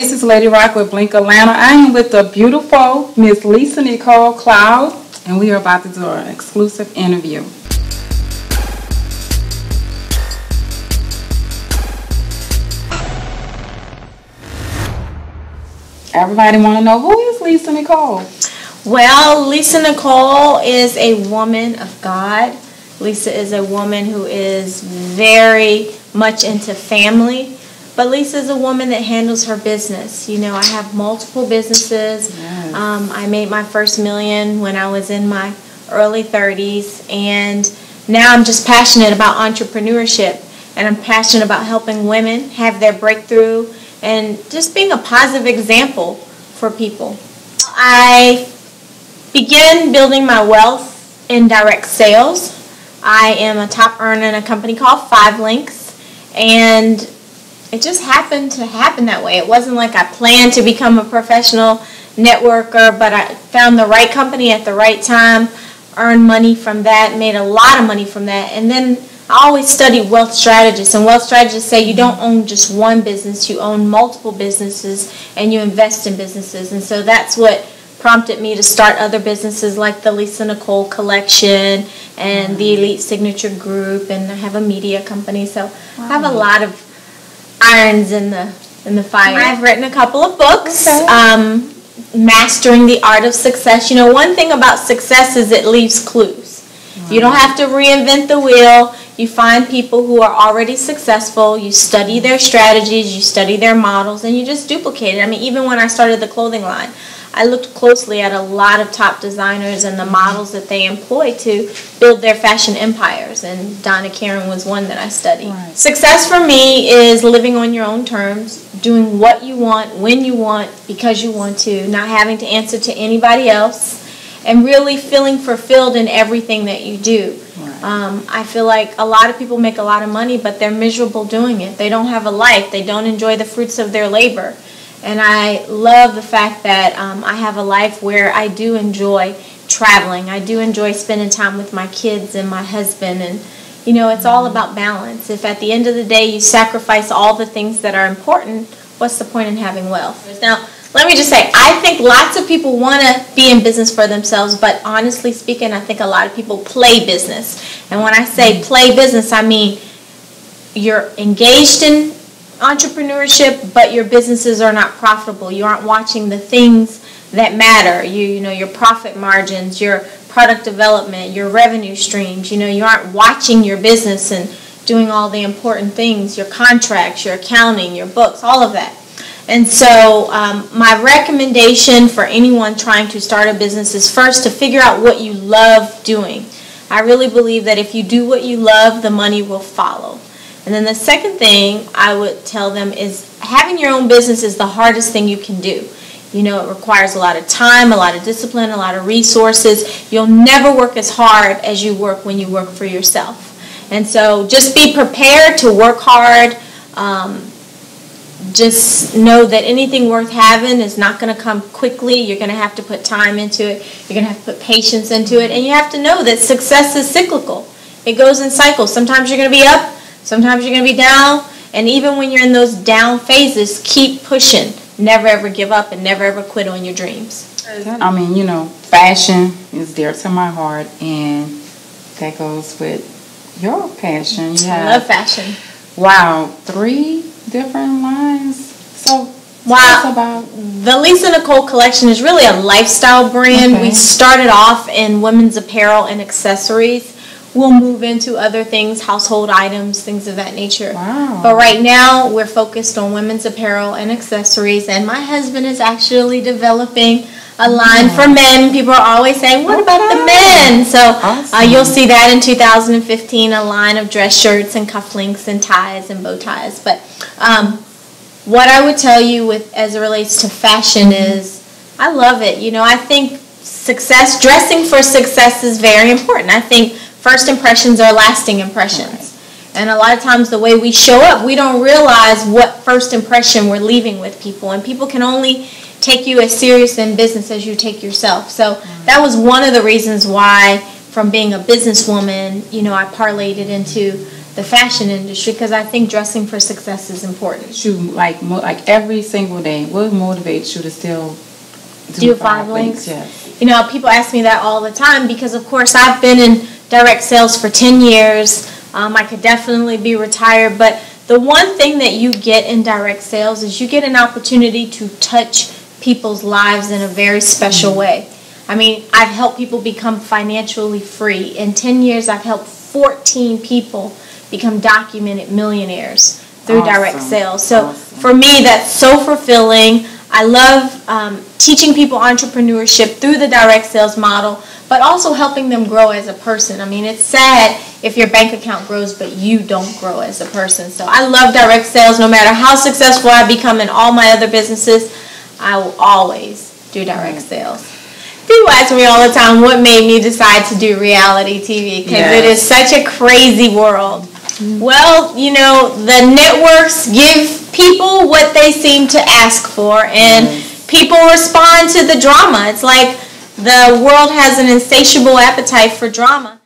This is Lady Rock with Blink Atlanta. I am with the beautiful Miss Lisa Nicole Cloud, and we are about to do an exclusive interview. Everybody want to know who is Lisa Nicole? Well, Lisa Nicole is a woman of God. Lisa is a woman who is very much into family. But Lisa is a woman that handles her business. You know, I have multiple businesses. Yes. Um, I made my first million when I was in my early 30s, and now I'm just passionate about entrepreneurship, and I'm passionate about helping women have their breakthrough and just being a positive example for people. I began building my wealth in direct sales. I am a top earner in a company called 5LINX, and it just happened to happen that way. It wasn't like I planned to become a professional networker, but I found the right company at the right time, earned money from that, made a lot of money from that, and then I always study wealth strategists, and wealth strategists say you don't own just one business, you own multiple businesses, and you invest in businesses. And so that's what prompted me to start other businesses like the Lisa Nicole Collection and the Elite Signature Group, and I have a media company. So wow. I have a lot of irons in the in the fire. I've written a couple of books. Okay. Um, mastering the art of success. You know, one thing about success is it leaves clues. Wow. You don't have to reinvent the wheel. You find people who are already successful, you study their strategies, you study their models, and you just duplicate it. I mean, even when I started the clothing line, I looked closely at a lot of top designers and the models that they employ to build their fashion empires, and Donna Karan was one that I studied. Right. Success for me is living on your own terms, doing what you want, when you want, because you want to, not having to answer to anybody else, and really feeling fulfilled in everything that you do. Right. Um, I feel like a lot of people make a lot of money, but they're miserable doing it. They don't have a life, they don't enjoy the fruits of their labor. And I love the fact that um, I have a life where I do enjoy traveling. I do enjoy spending time with my kids and my husband. And, you know, it's all about balance. If at the end of the day you sacrifice all the things that are important, what's the point in having wealth? Now, let me just say, I think lots of people want to be in business for themselves, but honestly speaking, I think a lot of people play business. And when I say play business, I mean you're engaged in entrepreneurship, but your businesses are not profitable. You aren't watching the things that matter. You you know your profit margins, your product development, your revenue streams. You know you aren't watching your business and doing all the important things, your contracts, your accounting, your books, all of that. And so, um, my recommendation for anyone trying to start a business is first to figure out what you love doing. I really believe that if you do what you love, the money will follow. And then the second thing I would tell them is having your own business is the hardest thing you can do. You know, it requires a lot of time, a lot of discipline, a lot of resources. You'll never work as hard as you work when you work for yourself. And so just be prepared to work hard. Um, just know that anything worth having is not going to come quickly. You're going to have to put time into it. You're going to have to put patience into it. And you have to know that success is cyclical. It goes in cycles. Sometimes you're going to be up, Sometimes you're going to be down, and even when you're in those down phases, keep pushing. Never ever give up and never ever quit on your dreams. I mean, you know, fashion is dear to my heart, and that goes with your passion. You I love fashion. Wow, three different lines. So Wow. About- the Lisa Nicole collection is really a lifestyle brand. Okay. We started off in women's apparel and accessories we'll move into other things, household items, things of that nature. Wow. But right now, we're focused on women's apparel and accessories, and my husband is actually developing a line for men. People are always saying, "What okay. about the men?" So awesome. uh, you'll see that in 2015, a line of dress shirts and cufflinks and ties and bow ties. But um, what I would tell you with as it relates to fashion mm-hmm. is, I love it. You know, I think success, dressing for success, is very important. I think first impressions are lasting impressions. Right. And a lot of times, the way we show up, we don't realize what first impression we're leaving with people. And people can only take you as serious in business as you take yourself. So that was one of the reasons why, from being a businesswoman, you know, I parlayed it into the the fashion industry because I think dressing for success is important. You like like every single day. What motivates you to still do, do five, 5LINX? links? Yes. You know, people ask me that all the time because, of course, I've been in direct sales for ten years. Um, I could definitely be retired, but the one thing that you get in direct sales is you get an opportunity to touch people's lives in a very special way. I mean, I've helped people become financially free. In 10 years, I've helped 14 people become documented millionaires through awesome. direct sales. So awesome. for me, that's so fulfilling. I love um, teaching people entrepreneurship through the direct sales model, but also helping them grow as a person. I mean, it's sad if your bank account grows, but you don't grow as a person. So I love direct sales. No matter how successful I become in all my other businesses, I will always do direct sales. People ask me all the time what made me decide to do reality TV because yes. it is such a crazy world. Well, you know, the networks give people what they seem to ask for, and yes. people respond to the drama. It's like the world has an insatiable appetite for drama.